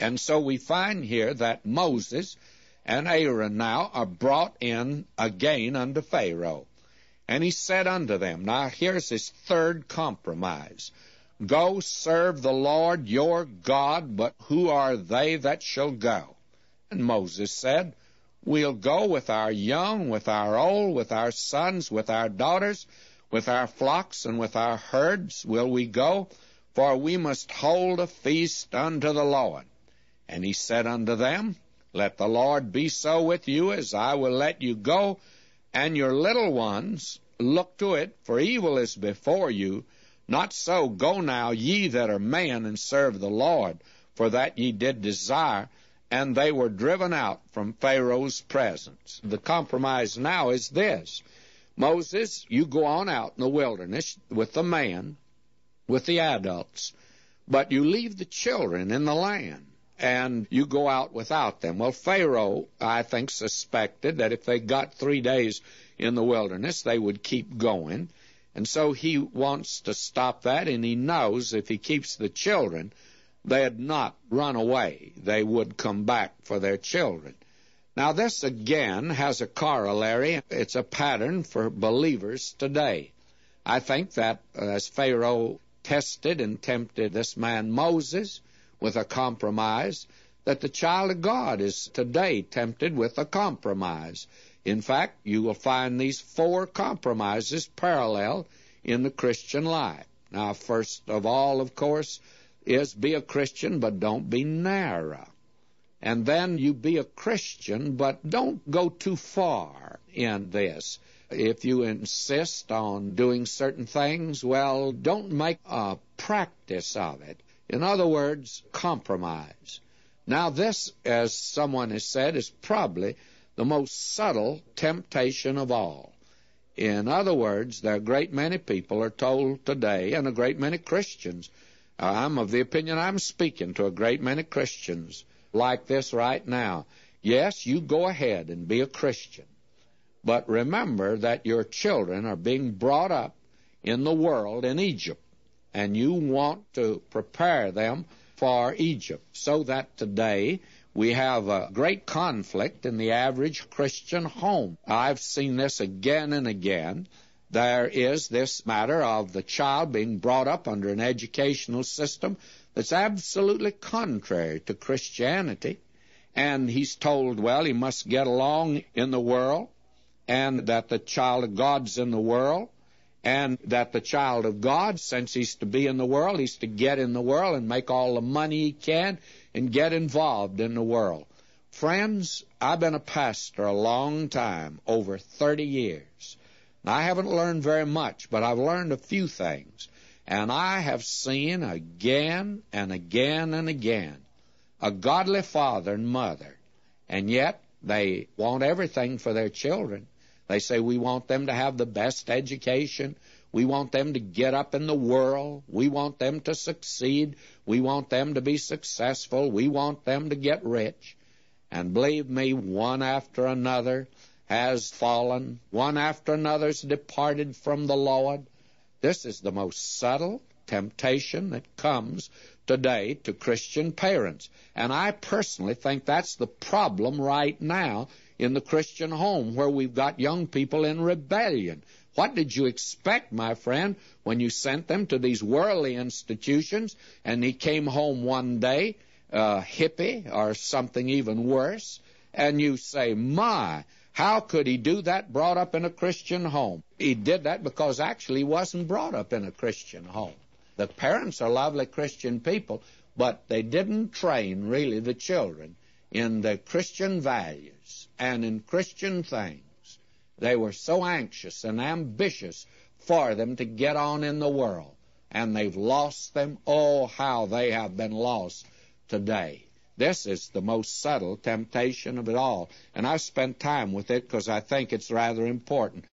And so we find here that Moses and Aaron now are brought in again unto Pharaoh. And he said unto them, Now here's his third compromise. Go serve the Lord your God, but who are they that shall go? And Moses said, We'll go with our young, with our old, with our sons, with our daughters, with our flocks, and with our herds will we go, for we must hold a feast unto the Lord. And he said unto them, Let the Lord be so with you as I will let you go, and your little ones look to it, for evil is before you. Not so, go now, ye that are men, and serve the Lord, for that ye did desire, and they were driven out from Pharaoh's presence. The compromise now is this Moses, you go on out in the wilderness with the man, with the adults, but you leave the children in the land and you go out without them. Well, Pharaoh, I think, suspected that if they got three days in the wilderness, they would keep going. And so he wants to stop that, and he knows if he keeps the children, they'd not run away. They would come back for their children. Now, this again has a corollary. It's a pattern for believers today. I think that uh, as Pharaoh tested and tempted this man Moses, with a compromise, that the child of God is today tempted with a compromise. In fact, you will find these four compromises parallel in the Christian life. Now, first of all, of course, is be a Christian, but don't be narrow. And then you be a Christian, but don't go too far in this. If you insist on doing certain things, well, don't make a practice of it. In other words, compromise. Now, this, as someone has said, is probably the most subtle temptation of all. In other words, there are a great many people are told today, and a great many Christians. I'm of the opinion I'm speaking to a great many Christians like this right now. Yes, you go ahead and be a Christian. But remember that your children are being brought up in the world in Egypt and you want to prepare them for Egypt. So that today we have a great conflict in the average Christian home. I've seen this again and again. There is this matter of the child being brought up under an educational system that's absolutely contrary to Christianity. And he's told, well, he must get along in the world, and that the child of God's in the world, and that the child of God, since he's to be in the world, he's to get in the world and make all the money he can and get involved in the world. Friends, I've been a pastor a long time, over 30 years. I haven't learned very much, but I've learned a few things. And I have seen again and again and again a godly father and mother, and yet they want everything for their children. They say we want them to have the best education. We want them to get up in the world. We want them to succeed. We want them to be successful. We want them to get rich. And believe me, one after another has fallen. One after another's departed from the Lord. This is the most subtle temptation that comes today to Christian parents. And I personally think that's the problem right now in the Christian home where we've got young people in rebellion. What did you expect, my friend, when you sent them to these worldly institutions and he came home one day, a hippie or something even worse, and you say, my, how could he do that brought up in a Christian home? He did that because actually he wasn't brought up in a Christian home. The parents are lovely Christian people, but they didn't train really the children in the Christian values and in Christian things. They were so anxious and ambitious for them to get on in the world, and they've lost them. Oh, how they have been lost today. This is the most subtle temptation of it all, and I've spent time with it because I think it's rather important.